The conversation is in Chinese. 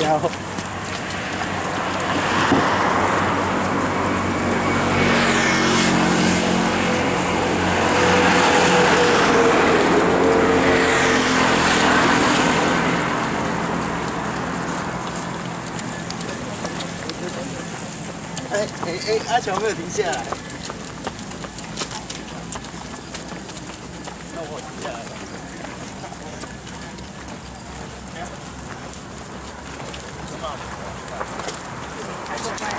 家伙。哎哎哎，阿乔没有停下来。那我停下来了。哎